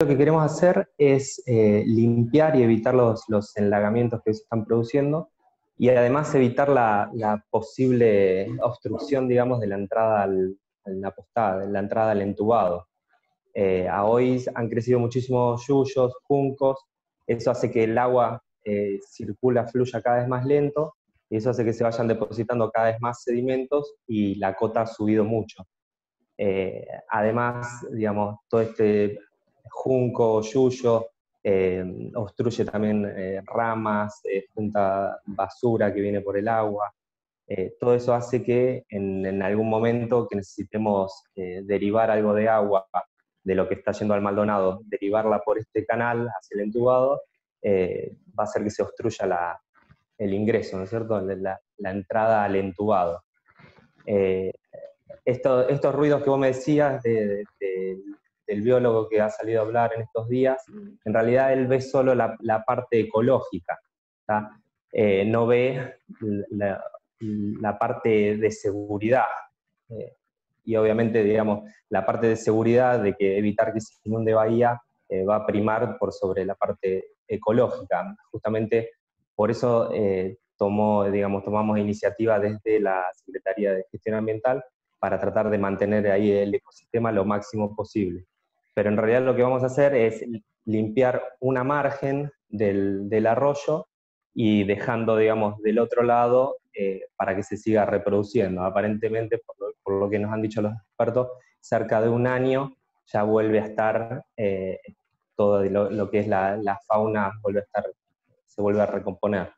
lo que queremos hacer es eh, limpiar y evitar los, los, enlagamientos que se están produciendo y además evitar la, posible obstrucción, digamos, de la entrada al, la de la entrada al entubado. Eh, a hoy han crecido muchísimos yuyos, juncos, eso hace que el agua eh, circula, fluya cada vez más lento, y eso hace que se vayan depositando cada vez más sedimentos y la cota ha subido mucho. Eh, además, digamos, todo este junco, yuyo, eh, obstruye también ramas, junta basura que viene por el agua. todo eso hace que en, algún momento que necesitemos derivar algo de agua de lo que está yendo al Maldonado, derivarla por este canal hacia el entubado, eh, va a hacer que se obstruya el ingreso, ¿no es cierto?, la, entrada al entubado. Eh, estos ruidos que vos me decías del biólogo que ha salido a hablar en estos días, en realidad él ve solo la, parte ecológica, eh, no ve la, parte de seguridad. y obviamente, digamos, la parte de seguridad de que evitar que se inunde Bahía va a primar por sobre la parte ecológica. Justamente por eso eh, tomó, digamos, tomamos iniciativa desde la Secretaría de Gestión Ambiental para tratar de mantener ahí el ecosistema lo máximo posible. Pero en realidad lo que vamos a hacer es limpiar una margen del, del arroyo y dejando, digamos, del otro lado eh, para que se siga reproduciendo. Aparentemente, por lo, que nos han dicho los expertos, cerca de un año ya vuelve a estar eh, todo lo, que es la, fauna vuelve a estar, se vuelve a recomponer.